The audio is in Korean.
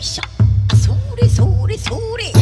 으쌰 아, 소리 소리 소리.